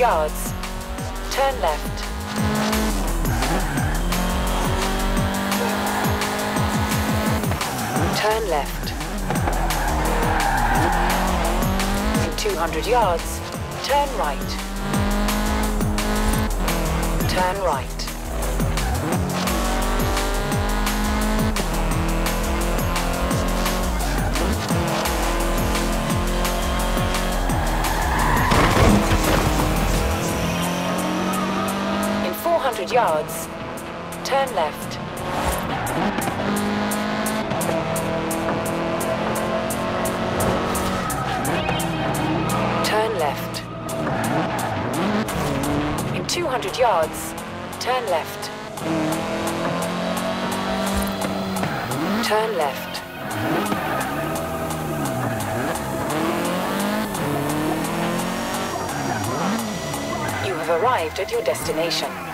Yards, turn left. Turn left. In 200 yards, turn right. Turn right. In 400 yards, turn left. Turn left. In 200 yards, turn left. Turn left. You have arrived at your destination.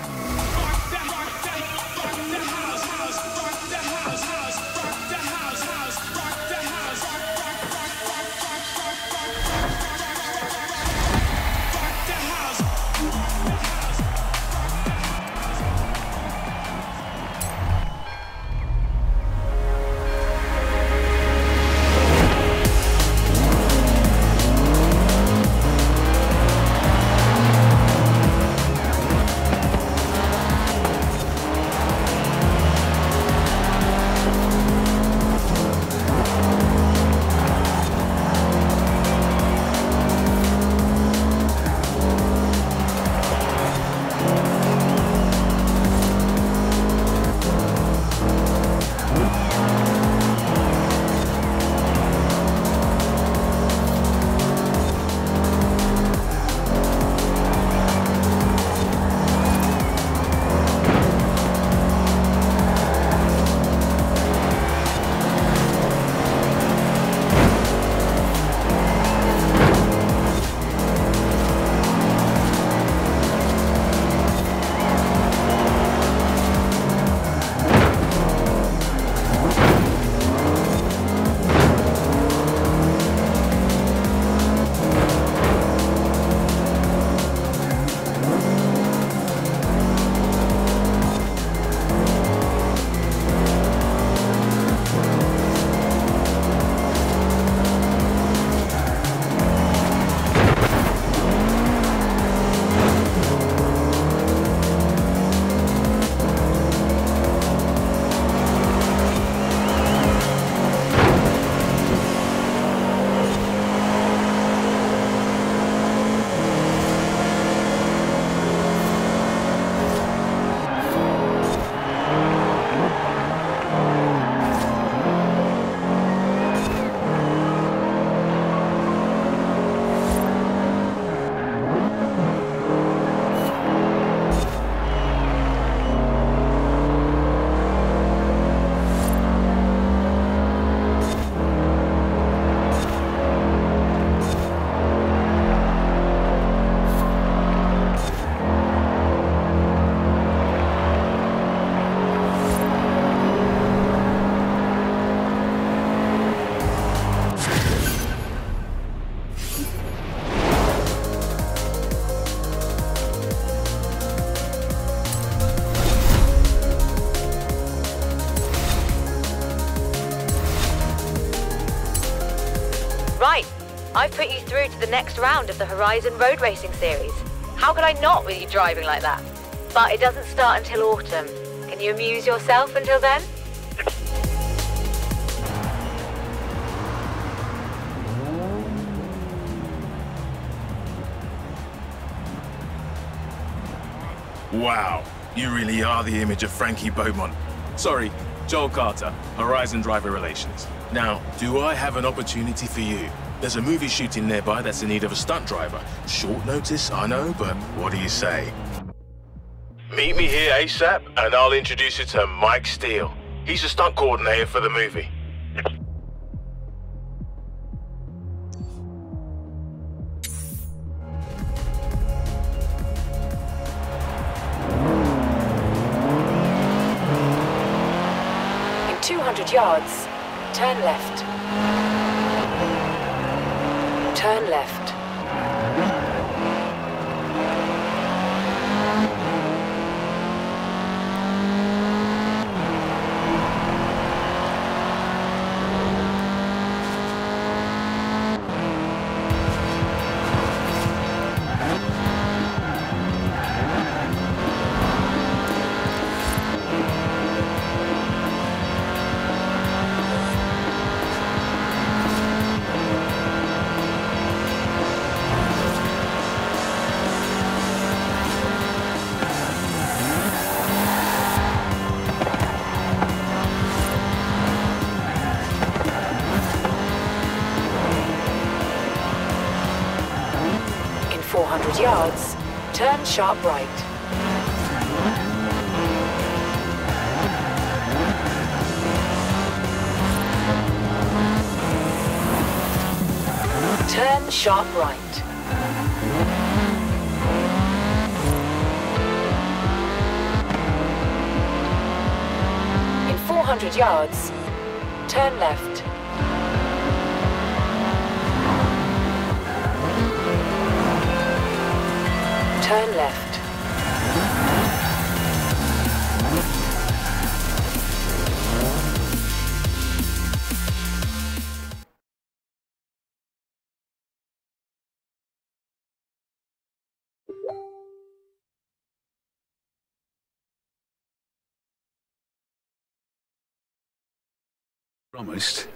I've put you through to the next round of the Horizon Road Racing Series. How could I not with you driving like that? But it doesn't start until autumn. Can you amuse yourself until then? Wow, you really are the image of Frankie Beaumont. Sorry, Joel Carter, Horizon Driver Relations. Now, do I have an opportunity for you? There's a movie shooting nearby that's in need of a stunt driver. Short notice, I know, but what do you say? Meet me here ASAP, and I'll introduce you to Mike Steele. He's a stunt coordinator for the movie. In 200 yards, turn left. Turn left. In 400 yards, turn sharp right. Turn sharp right. In 400 yards, turn left. Turn left. Promised.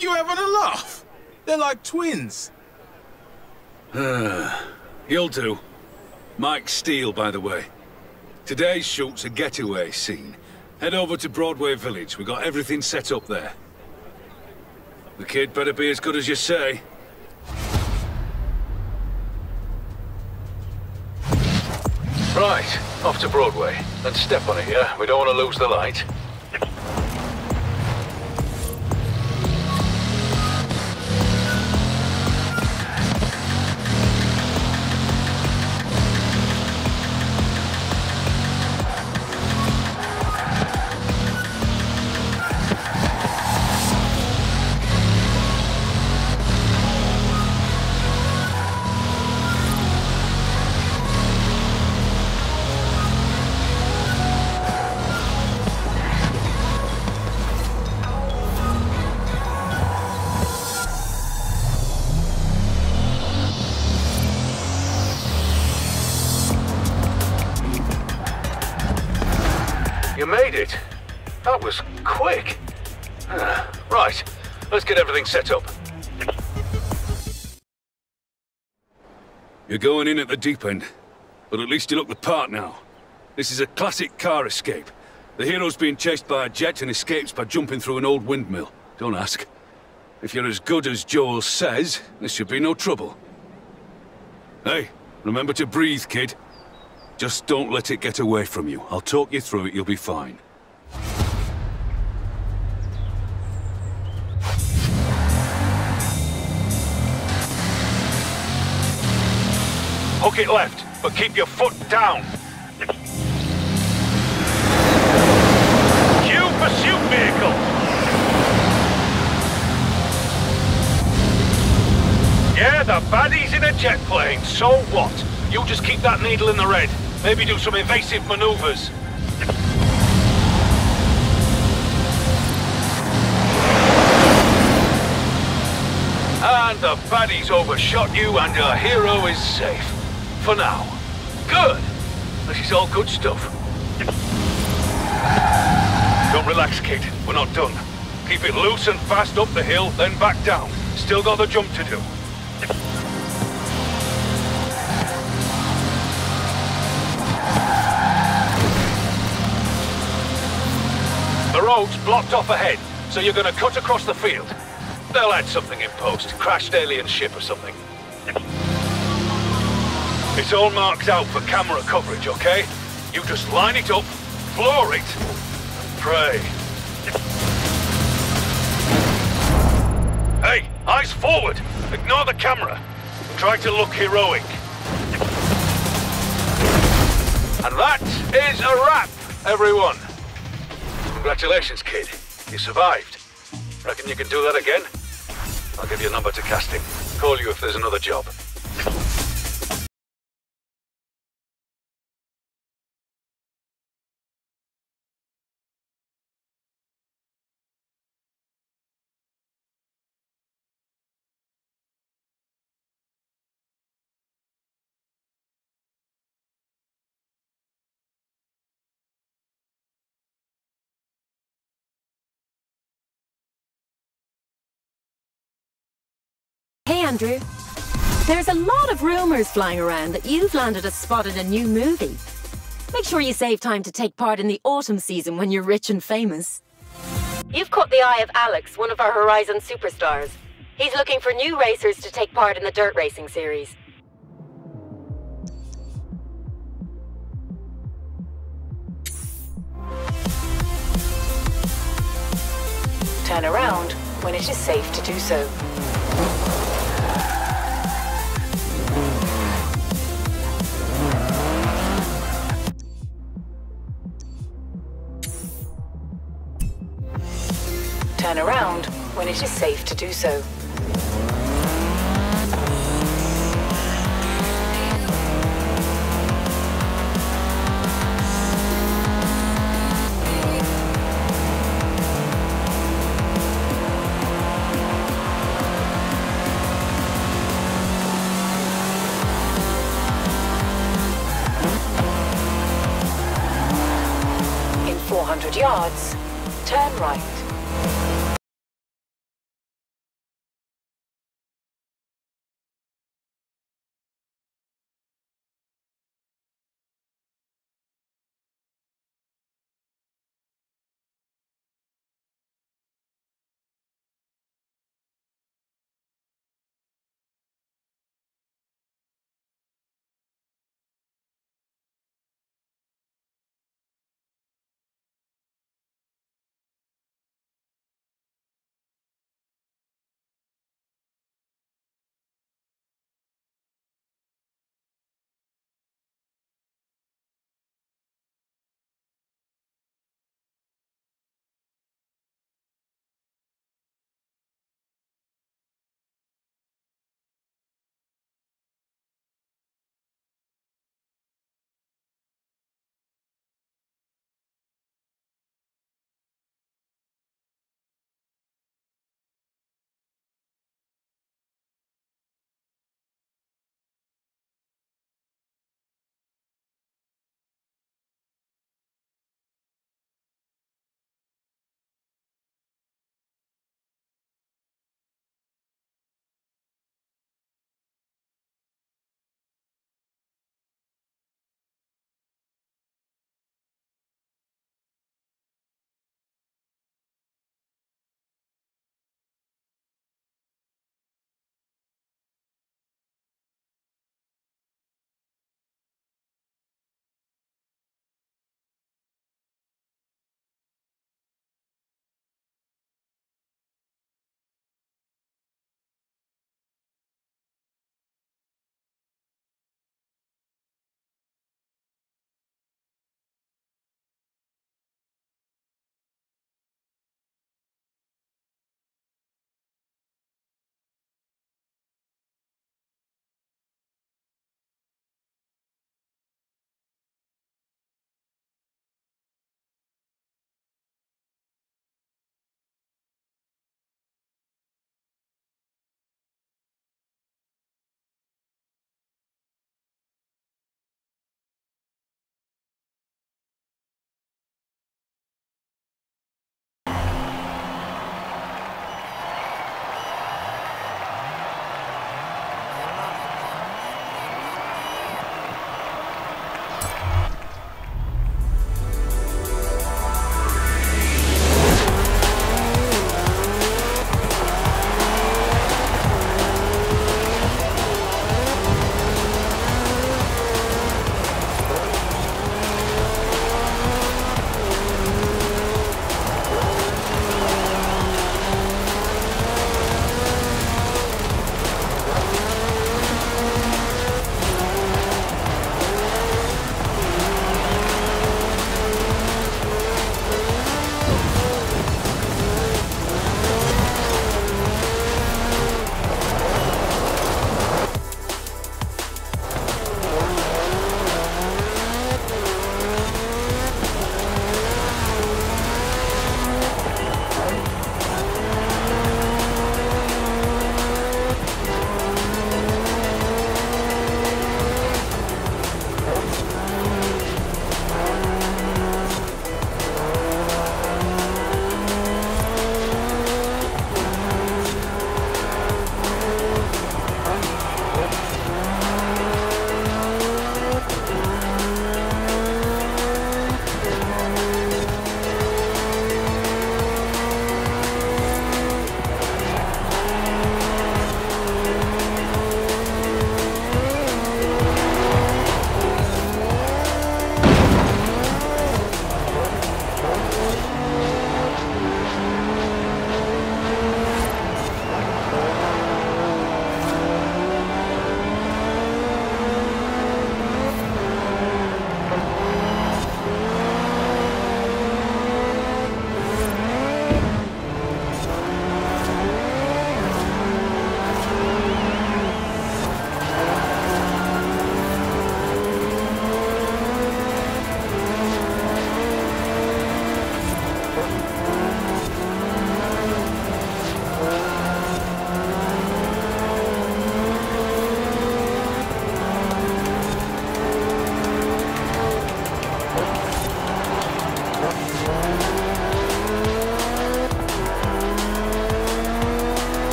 You having a laugh? They're like twins. Uh, you'll do. Mike Steele, by the way. Today's shoot's a getaway scene. Head over to Broadway Village. We got everything set up there. The kid better be as good as you say. Right, off to Broadway. Let's step on it, yeah? We don't want to lose the light. Quick. Right, let's get everything set up. You're going in at the deep end, but at least you look the part now. This is a classic car escape. The hero's being chased by a jet and escapes by jumping through an old windmill. Don't ask. If you're as good as Joel says, there should be no trouble. Hey, remember to breathe, kid. Just don't let it get away from you. I'll talk you through it, you'll be fine. Hook it left, but keep your foot down. Cue pursuit vehicle! Yeah, the baddie's in a jet plane, so what? You just keep that needle in the red. Maybe do some evasive maneuvers. And the baddies overshot you and your hero is safe. For now. Good! This is all good stuff. Don't relax, kid. We're not done. Keep it loose and fast up the hill, then back down. Still got the jump to do. The road's blocked off ahead, so you're gonna cut across the field. They'll add something in post. Crashed alien ship or something. It's all marked out for camera coverage, okay? You just line it up, floor it, and pray. Hey, eyes forward! Ignore the camera. Try to look heroic. And that is a wrap, everyone. Congratulations, kid. You survived. Reckon you can do that again? I'll give you a number to casting. Call you if there's another job. Andrew. There's a lot of rumors flying around that you've landed a spot in a new movie. Make sure you save time to take part in the autumn season when you're rich and famous. You've caught the eye of Alex, one of our Horizon superstars. He's looking for new racers to take part in the dirt racing series. Turn around when it is safe to do so. Turn around when it is safe to do so. In 400 yards, turn right.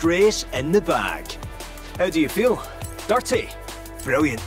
First race in the bag. How do you feel? Dirty? Brilliant.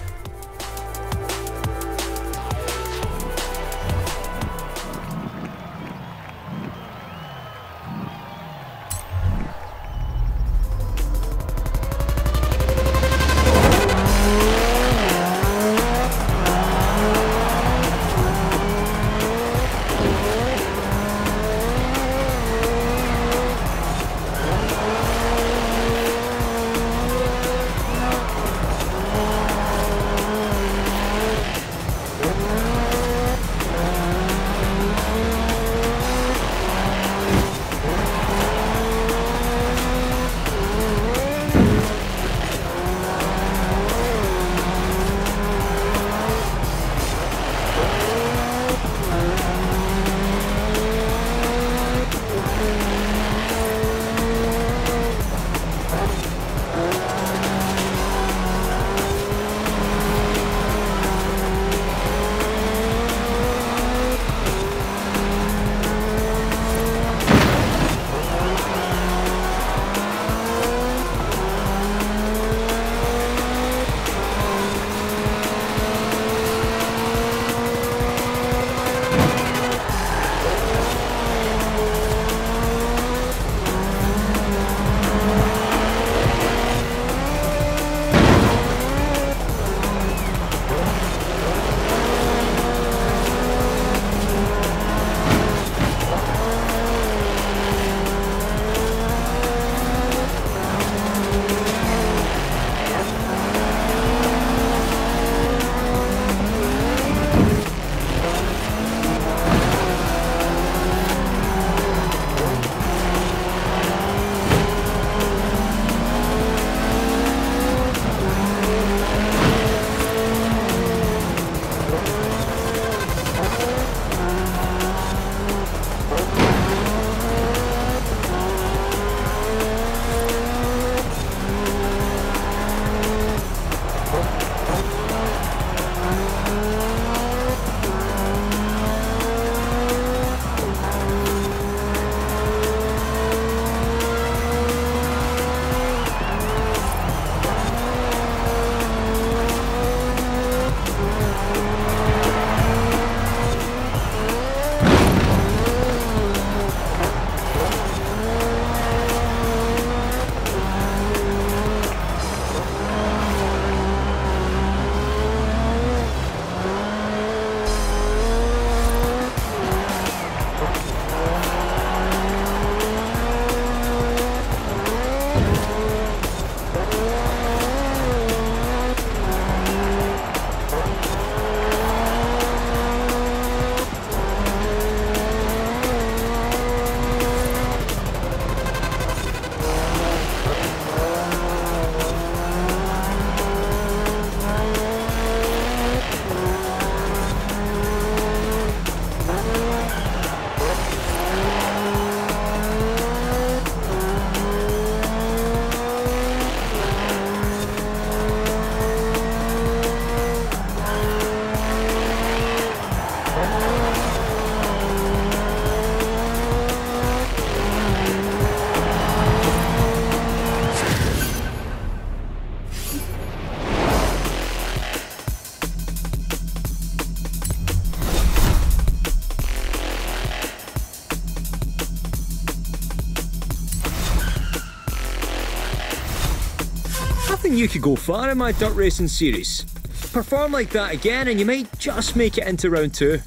You could go far in my dirt racing series. Perform like that again and you might just make it into round two.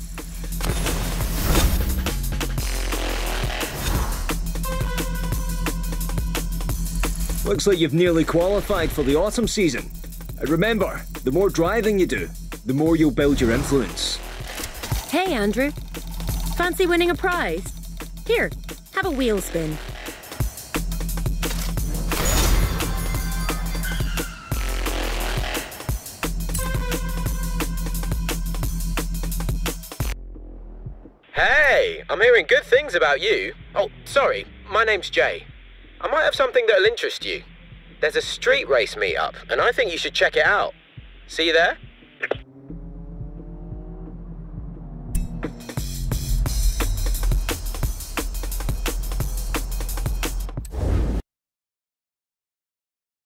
Looks like you've nearly qualified for the autumn season. And remember, the more driving you do, the more you'll build your influence. Hey, Andrew. Fancy winning a prize? Here, have a wheel spin. I'm hearing good things about you. Oh, sorry, my name's Jay. I might have something that'll interest you. There's a street race meetup, and I think you should check it out. See you there?